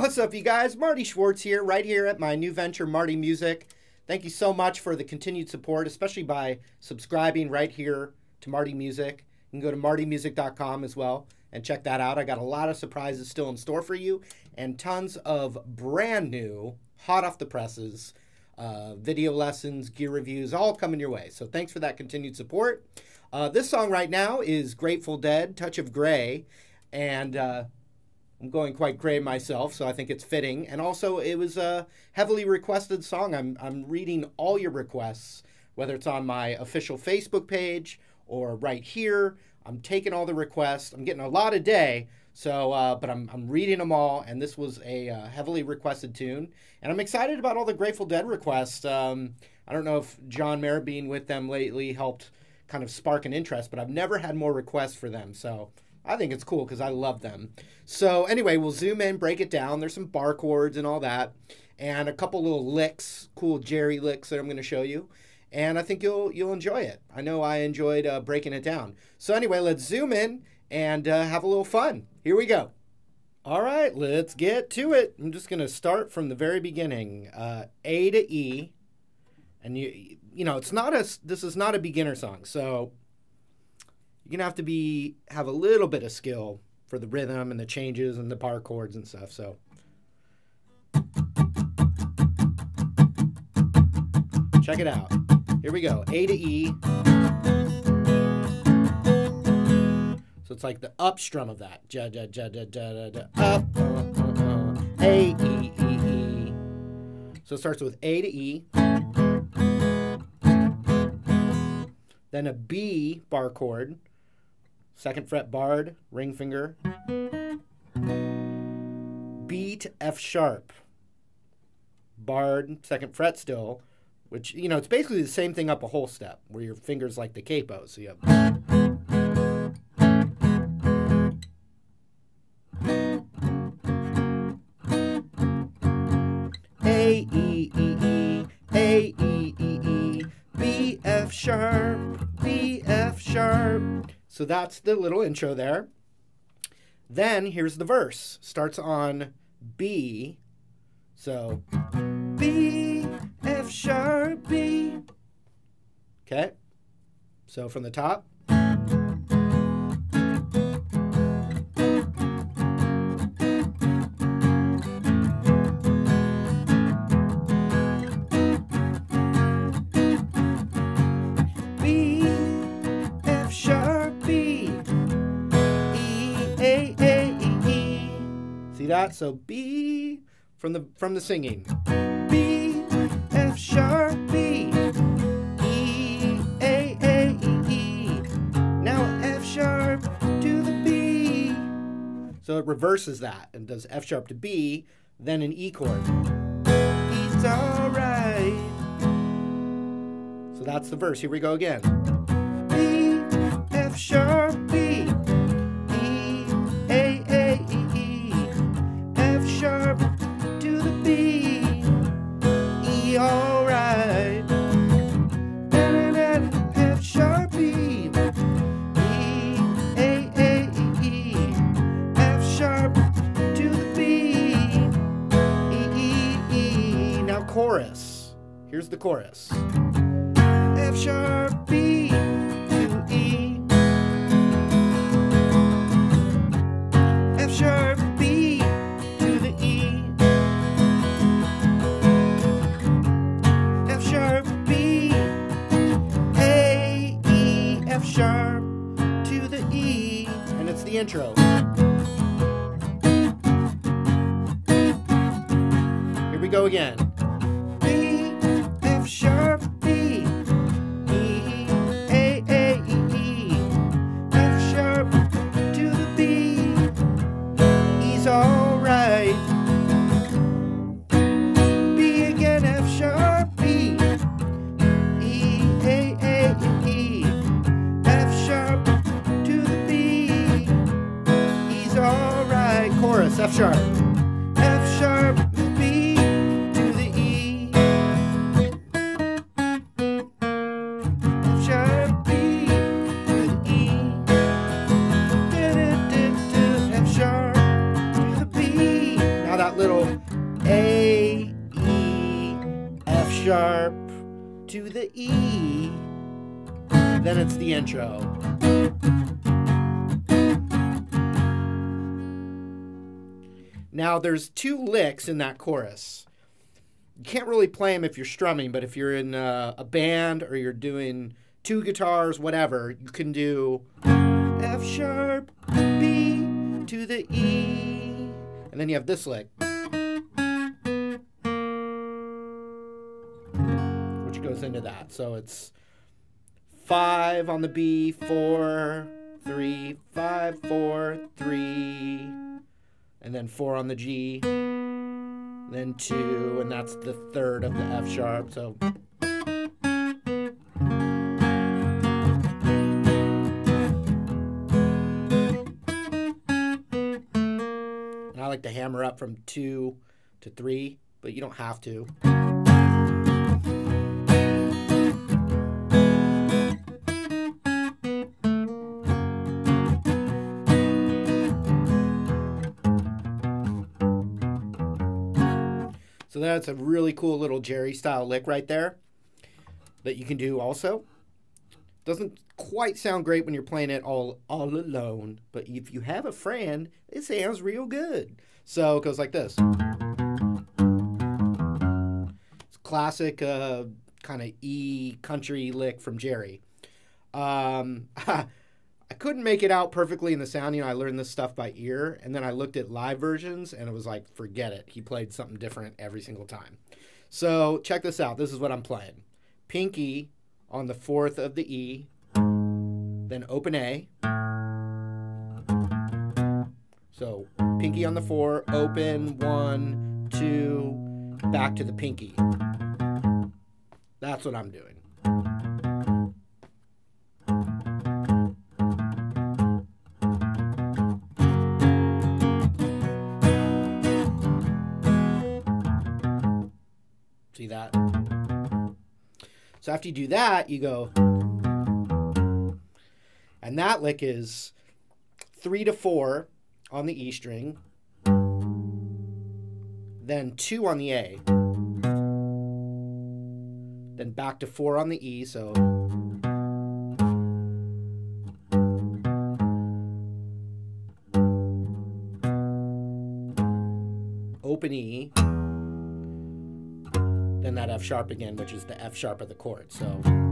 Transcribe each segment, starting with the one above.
what's up, you guys? Marty Schwartz here, right here at my new venture, Marty Music. Thank you so much for the continued support, especially by subscribing right here to Marty Music. You can go to martymusic.com as well and check that out. I got a lot of surprises still in store for you and tons of brand new, hot off the presses, uh, video lessons, gear reviews, all coming your way. So thanks for that continued support. Uh, this song right now is Grateful Dead, Touch of Grey, and uh, I'm going quite gray myself, so I think it's fitting. And also, it was a heavily requested song. I'm, I'm reading all your requests, whether it's on my official Facebook page or right here. I'm taking all the requests. I'm getting a lot a day, so uh, but I'm, I'm reading them all, and this was a uh, heavily requested tune, and I'm excited about all the Grateful Dead requests. Um, I don't know if John Mayer being with them lately helped kind of spark an interest, but I've never had more requests for them, so I think it's cool because I love them. So anyway, we'll zoom in, break it down. There's some bar chords and all that, and a couple little licks, cool Jerry licks that I'm going to show you. And I think you'll you'll enjoy it. I know I enjoyed uh, breaking it down. So anyway, let's zoom in and uh, have a little fun. Here we go. All right, let's get to it. I'm just going to start from the very beginning. Uh, a to E, and you you know it's not a this is not a beginner song, so you're gonna have to be have a little bit of skill for the rhythm and the changes and the bar chords and stuff. So. Check it out. Here we go. A to E. So it's like the up strum of that. Ja, ja, ja, ja, ja, ja, up. A, E, E, E. So it starts with A to E. Then a B bar chord. Second fret barred, ring finger. B to F sharp. Barred, second fret still which you know it's basically the same thing up a whole step where your fingers like the capo so you have so that's the little intro there then here's the verse starts on B so B F sharp B. Okay. So from the top. So B from the from the singing. B F sharp B E A A E E. Now F sharp to the B. So it reverses that and does F sharp to B, then an E chord. It's alright. So that's the verse. Here we go again. B F sharp Here's the chorus. F sharp B to E. F sharp B to the E. F sharp B A E F sharp to the E and it's the intro. Here we go again. that little A, E, F sharp to the E. Then it's the intro. Now there's two licks in that chorus. You can't really play them if you're strumming, but if you're in a, a band or you're doing two guitars, whatever, you can do F sharp, B to the E and then you have this leg. Which goes into that. So it's five on the B, four, three, five, four, three, and then four on the G, then two, and that's the third of the F sharp. So. Like to hammer up from two to three, but you don't have to. So that's a really cool little Jerry style lick right there that you can do also. Doesn't quite sound great when you're playing it all all alone, but if you have a friend, it sounds real good. So it goes like this. It's classic uh, kind of E country lick from Jerry. Um, I couldn't make it out perfectly in the sound. You know, I learned this stuff by ear, and then I looked at live versions, and it was like, forget it. He played something different every single time. So check this out. This is what I'm playing. Pinky on the fourth of the E, then open A. So pinky on the four, open one, two, back to the pinky. That's what I'm doing. See that? So after you do that, you go. And that lick is three to four on the E string, then two on the A, then back to four on the E, so. Open E, then that F sharp again, which is the F sharp of the chord. So.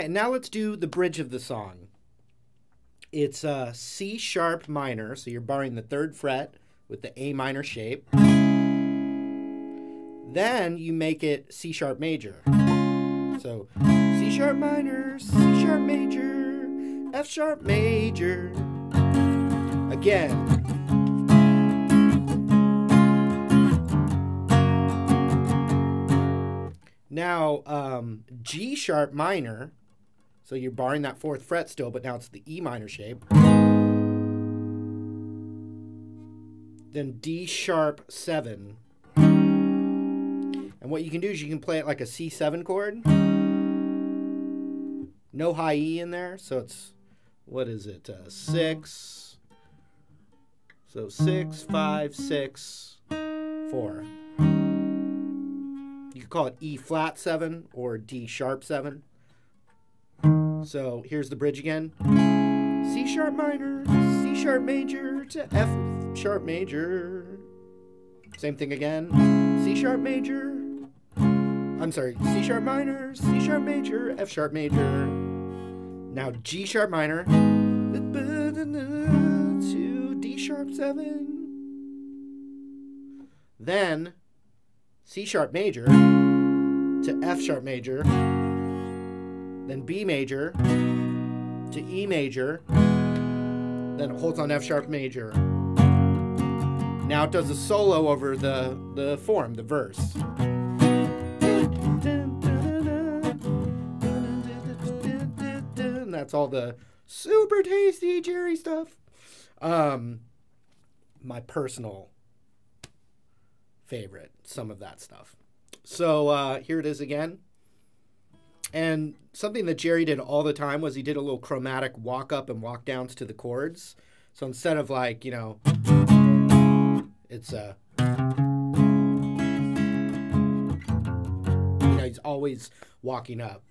Right, now let's do the bridge of the song. It's a C sharp minor, so you're barring the third fret with the A minor shape. Then you make it C sharp major. So C sharp minor, C sharp major, F sharp major. Again. Now, um, G sharp minor, so you're barring that fourth fret still, but now it's the E minor shape. Then D sharp 7. And what you can do is you can play it like a C7 chord. No high E in there, so it's, what is it, uh, 6. So 6, 5, 6, 4. You could call it E flat 7 or D sharp 7. Uh-huh. So here's the bridge again C sharp minor, C sharp major to F sharp major. Same thing again. C sharp major. I'm sorry, C sharp minor, C sharp major, F sharp major. Now G sharp minor to D sharp 7. Then C sharp major to F sharp major, then B major to E major, then it holds on F sharp major. Now it does a solo over the, the form, the verse. And that's all the super tasty Jerry stuff. Um, my personal favorite, some of that stuff. So uh, here it is again. And something that Jerry did all the time was he did a little chromatic walk up and walk downs to the chords. So instead of like, you know, it's a. You know, he's always walking up.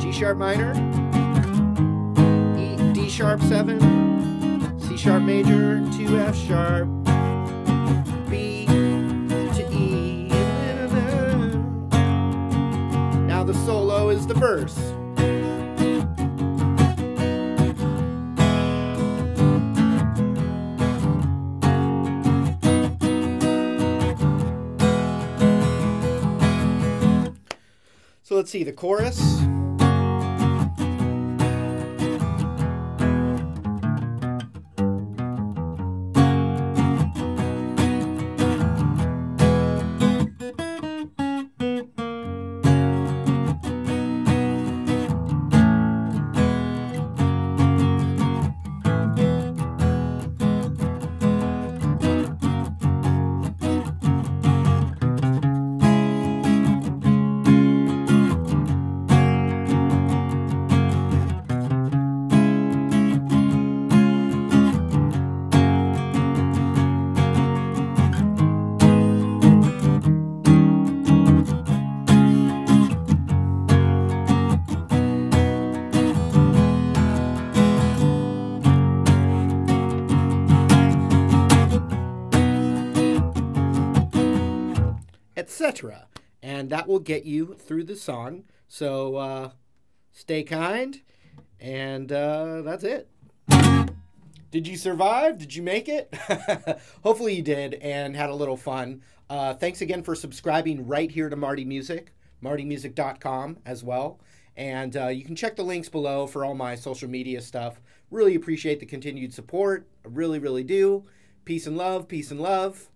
G sharp minor, D sharp 7, C sharp major, 2 F sharp, B to E. Now the solo is the verse. So let's see the chorus. Etc. And that will get you through the song. So uh, stay kind, and uh, that's it. Did you survive? Did you make it? Hopefully you did and had a little fun. Uh, thanks again for subscribing right here to Marty Music, martymusic.com as well. And uh, you can check the links below for all my social media stuff. Really appreciate the continued support. I really, really do. Peace and love, peace and love.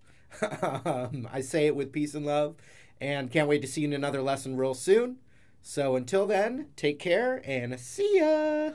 Um, I say it with peace and love. And can't wait to see you in another lesson real soon. So until then, take care and see ya.